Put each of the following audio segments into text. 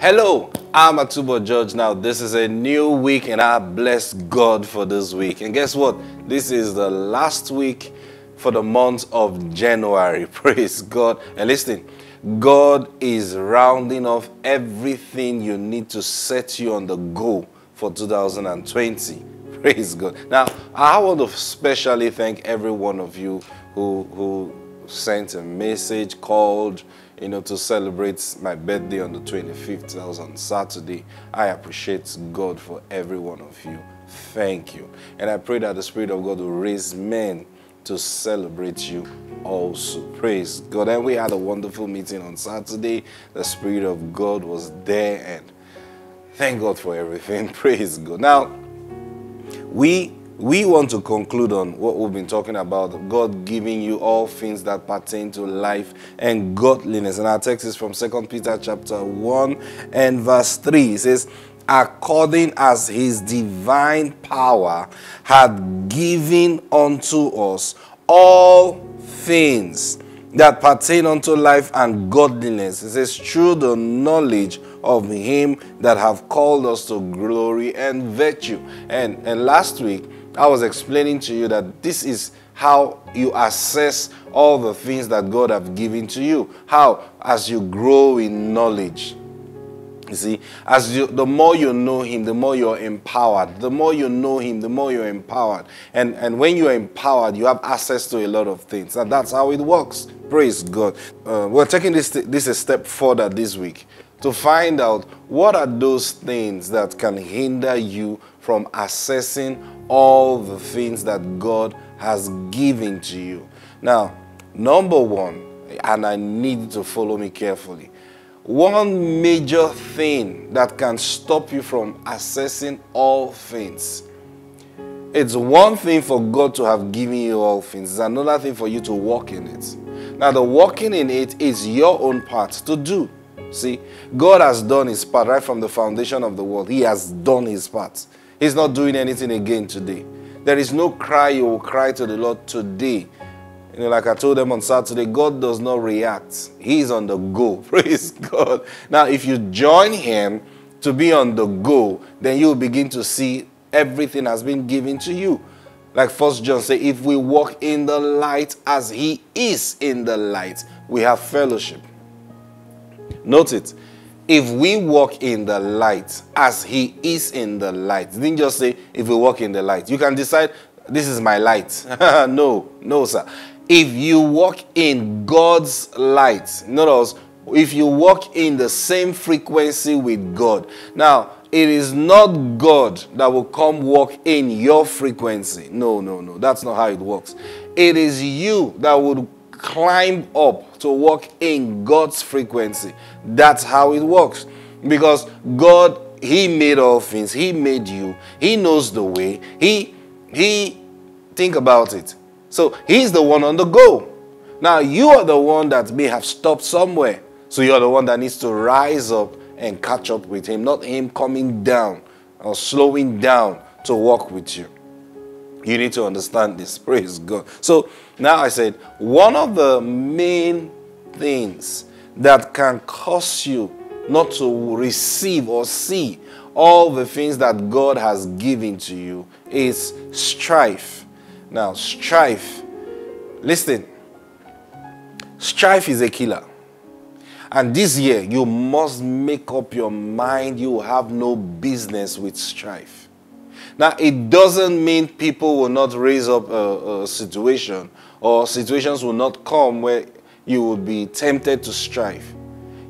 Hello, I'm Atubo George. Now, this is a new week, and I bless God for this week. And guess what? This is the last week for the month of January. Praise God. And listen, God is rounding off everything you need to set you on the go for 2020. Praise God. Now, I want to specially thank every one of you who, who sent a message, called, you know, to celebrate my birthday on the 25th. That was on Saturday. I appreciate God for every one of you. Thank you. And I pray that the Spirit of God will raise men to celebrate you also. Praise God. And we had a wonderful meeting on Saturday. The Spirit of God was there and thank God for everything. Praise God. Now, we we want to conclude on what we've been talking about God giving you all things that pertain to life and godliness. And our text is from 2 Peter chapter 1 and verse 3. It says, According as his divine power had given unto us all things that pertain unto life and godliness. It says, through the knowledge of him that have called us to glory and virtue. And, and last week, I was explaining to you that this is how you assess all the things that God have given to you. How? As you grow in knowledge. You see, as you, the more you know Him, the more you're empowered. The more you know Him, the more you're empowered. And, and when you're empowered, you have access to a lot of things. And that's how it works. Praise God. Uh, we're taking this, this a step further this week to find out what are those things that can hinder you from assessing all the things that God has given to you. Now, number one, and I need you to follow me carefully. One major thing that can stop you from assessing all things. It's one thing for God to have given you all things. It's another thing for you to walk in it. Now, the walking in it is your own part to do. See, God has done his part right from the foundation of the world. He has done his part. He's not doing anything again today. There is no cry you will cry to the Lord today. You know, like I told them on Saturday, God does not react. He's on the go. Praise God. Now, if you join him to be on the go, then you will begin to see everything has been given to you. Like First John say, if we walk in the light as he is in the light, we have fellowship. Note it. If we walk in the light as he is in the light, didn't just say if we walk in the light. You can decide this is my light. no, no, sir. If you walk in God's light, words, if you walk in the same frequency with God. Now, it is not God that will come walk in your frequency. No, no, no. That's not how it works. It is you that would climb up to walk in God's frequency. That's how it works. Because God, He made all things. He made you. He knows the way. He, He, think about it. So He's the one on the go. Now you are the one that may have stopped somewhere. So you're the one that needs to rise up and catch up with Him, not Him coming down or slowing down to walk with you. You need to understand this. Praise God. So now I said, one of the main things that can cause you not to receive or see all the things that God has given to you is strife. Now, strife, listen, strife is a killer. And this year, you must make up your mind you have no business with strife. Now, it doesn't mean people will not raise up a, a situation or situations will not come where you will be tempted to strive.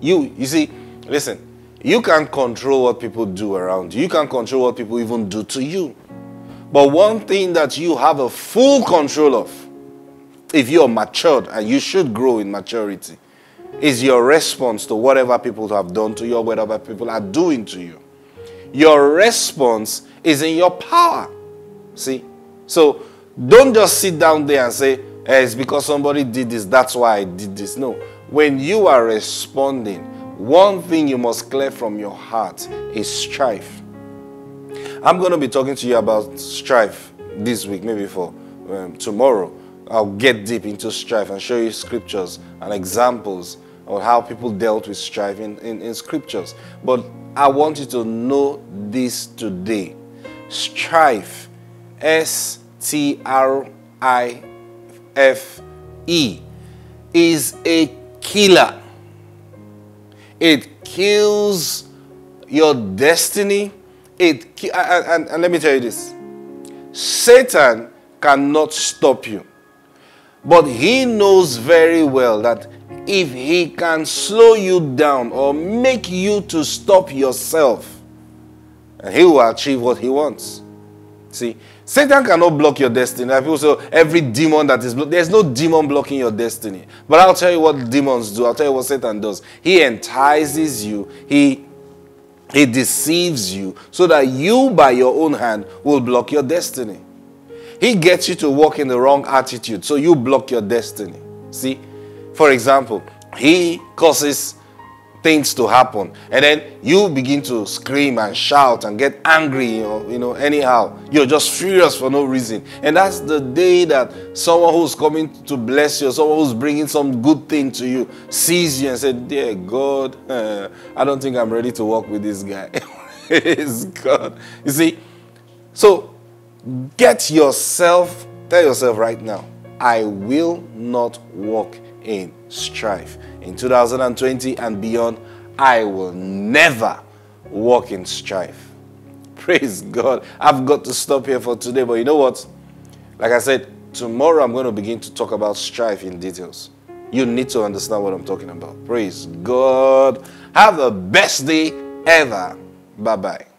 You, you see, listen, you can't control what people do around you. You can't control what people even do to you. But one thing that you have a full control of, if you're matured and you should grow in maturity, is your response to whatever people have done to you or whatever people are doing to you. Your response is in your power. See? So don't just sit down there and say, hey, it's because somebody did this, that's why I did this. No. When you are responding, one thing you must clear from your heart is strife. I'm going to be talking to you about strife this week, maybe for um, tomorrow. I'll get deep into strife and show you scriptures and examples or how people dealt with strife in, in, in scriptures. But I want you to know this today. Strife, S T R I F E, is a killer. It kills your destiny. It and, and, and let me tell you this. Satan cannot stop you. But he knows very well that if he can slow you down or make you to stop yourself, and he will achieve what he wants. See, Satan cannot block your destiny. I People say oh, every demon that is there's no demon blocking your destiny. But I'll tell you what demons do. I'll tell you what Satan does. He entices you. He he deceives you so that you by your own hand will block your destiny. He gets you to walk in the wrong attitude, so you block your destiny. See, for example, he causes things to happen, and then you begin to scream and shout and get angry, you know, you know, anyhow. You're just furious for no reason. And that's the day that someone who's coming to bless you, someone who's bringing some good thing to you, sees you and said, Dear God, uh, I don't think I'm ready to walk with this guy. it's God. You see, so Get yourself, tell yourself right now, I will not walk in strife. In 2020 and beyond, I will never walk in strife. Praise God. I've got to stop here for today, but you know what? Like I said, tomorrow I'm going to begin to talk about strife in details. You need to understand what I'm talking about. Praise God. Have the best day ever. Bye bye.